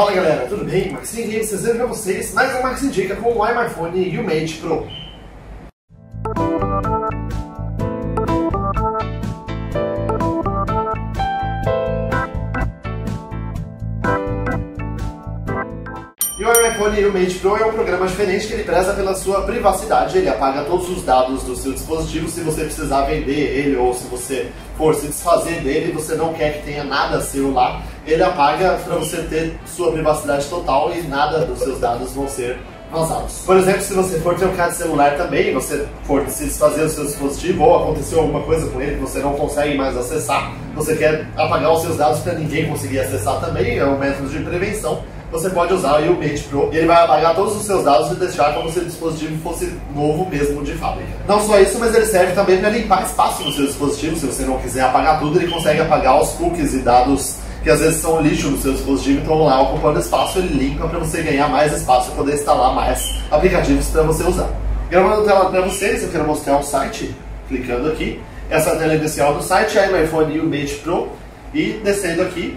Fala galera, tudo bem? Maxine Games trazendo pra vocês mais um Max Indica com o iMyphone o Mate Pro. E o iPhone e o Mate Pro é um programa diferente que ele preza pela sua privacidade. Ele apaga todos os dados do seu dispositivo se você precisar vender ele ou se você for se desfazer dele e você não quer que tenha nada seu lá. Ele apaga para você ter sua privacidade total e nada dos seus dados vão ser vazados. Por exemplo, se você for trocar de celular também, você for se desfazer do seu dispositivo ou aconteceu alguma coisa com ele que você não consegue mais acessar, você quer apagar os seus dados para ninguém conseguir acessar também, é um método de prevenção você pode usar o Mate Pro e ele vai apagar todos os seus dados e deixar como se o dispositivo fosse novo mesmo de fábrica. Não só isso, mas ele serve também para limpar espaço no seu dispositivo. Se você não quiser apagar tudo, ele consegue apagar os cookies e dados que às vezes são lixo no seu dispositivo, então lá ocupando espaço ele limpa para você ganhar mais espaço e poder instalar mais aplicativos para você usar. Gravando a tela para vocês, eu quero mostrar um site, clicando aqui. Essa é a tela inicial do site, aí o iPhone e o Mate Pro. E descendo aqui,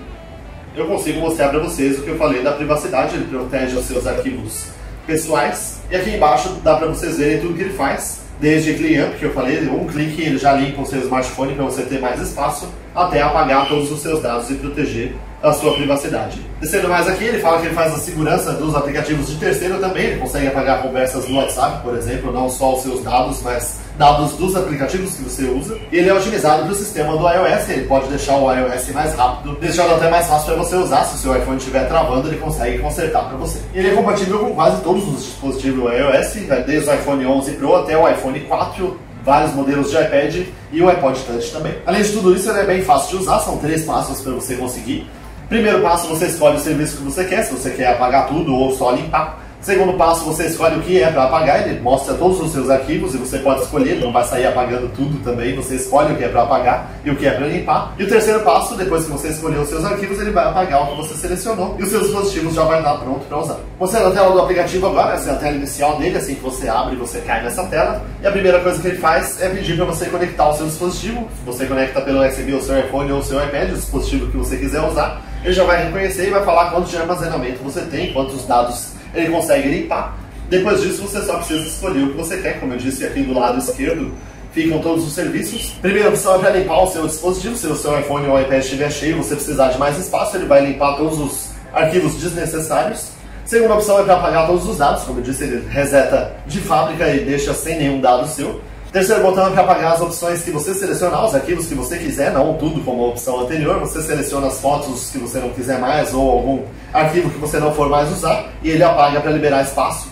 eu consigo mostrar para vocês o que eu falei da privacidade, ele protege os seus arquivos pessoais. E aqui embaixo dá para vocês verem tudo que ele faz, desde Cleanup, que eu falei, um clique ele já limpa o seu smartphone para você ter mais espaço, até apagar todos os seus dados e proteger a sua privacidade. Descendo mais aqui, ele fala que ele faz a segurança dos aplicativos de terceiro também, ele consegue apagar conversas no WhatsApp, por exemplo, não só os seus dados, mas dados dos aplicativos que você usa. E ele é otimizado para o sistema do iOS, ele pode deixar o iOS mais rápido, deixando até mais fácil para você usar. Se o seu iPhone estiver travando, ele consegue consertar para você. Ele é compatível com quase todos os dispositivos iOS, desde o iPhone 11 Pro até o iPhone 4, vários modelos de iPad e o iPod Touch também. Além de tudo isso, ele é bem fácil de usar, são três passos para você conseguir. Primeiro passo, você escolhe o serviço que você quer, se você quer apagar tudo ou só limpar. Segundo passo, você escolhe o que é para apagar, ele mostra todos os seus arquivos e você pode escolher, não vai sair apagando tudo também, você escolhe o que é para apagar e o que é para limpar. E o terceiro passo, depois que você escolheu os seus arquivos, ele vai apagar o que você selecionou e o seu dispositivo já vai estar pronto para usar. Você na tela do aplicativo agora, essa é a tela inicial dele, assim que você abre, você cai nessa tela. E a primeira coisa que ele faz é pedir para você conectar o seu dispositivo. Você conecta pelo USB o seu iPhone ou o seu iPad, o dispositivo que você quiser usar. Ele já vai reconhecer e vai falar quanto de armazenamento você tem, quantos dados ele consegue limpar. Depois disso, você só precisa escolher o que você quer, como eu disse aqui do lado esquerdo, ficam todos os serviços. Primeira opção é para limpar o seu dispositivo, se o seu iPhone ou iPad estiver cheio, você precisar de mais espaço, ele vai limpar todos os arquivos desnecessários. Segunda opção é para apagar todos os dados, como eu disse, ele reseta de fábrica e deixa sem nenhum dado seu. Terceiro botão é para apagar as opções que você selecionar, os arquivos que você quiser, não tudo como a opção anterior. Você seleciona as fotos que você não quiser mais ou algum arquivo que você não for mais usar e ele apaga para liberar espaço.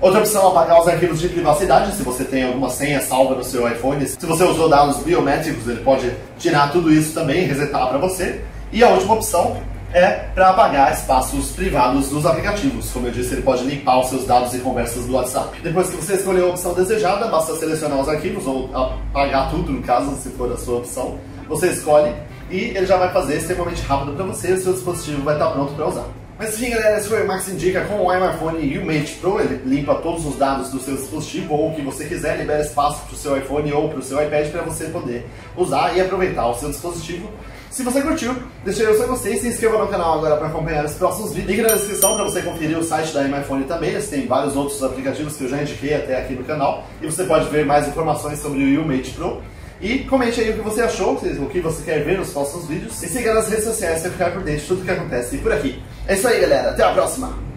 Outra opção é apagar os arquivos de privacidade, se você tem alguma senha salva no seu iPhone. Se você usou dados biométricos, ele pode tirar tudo isso também e resetar para você. E a última opção é para apagar espaços privados dos aplicativos. Como eu disse, ele pode limpar os seus dados e conversas do WhatsApp. Depois que você escolheu a opção desejada, basta selecionar os arquivos ou apagar tudo, no caso, se for a sua opção. Você escolhe e ele já vai fazer extremamente rápido para você e o seu dispositivo vai estar pronto para usar. Mas enfim, galera, esse foi o Max Indica com o iPhone e o Mate Pro. Ele limpa todos os dados do seu dispositivo ou o que você quiser, libera espaço para o seu iPhone ou para o seu iPad para você poder usar e aproveitar o seu dispositivo. Se você curtiu, deixa aí o seu gostei, se inscreva no canal agora para acompanhar os próximos vídeos. Link na descrição para você conferir o site da iPhone também, eles têm vários outros aplicativos que eu já indiquei até aqui no canal. E você pode ver mais informações sobre o Mate Pro. E comente aí o que você achou, o que você quer ver nos próximos vídeos. E siga nas redes sociais para ficar por dentro de tudo que acontece por aqui. É isso aí, galera. Até a próxima!